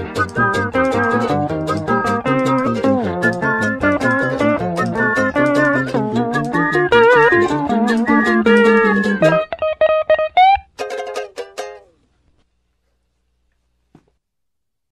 Tchau.